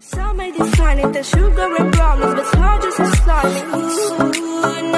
Some may design it, the sugar and promise, but hard just a slime.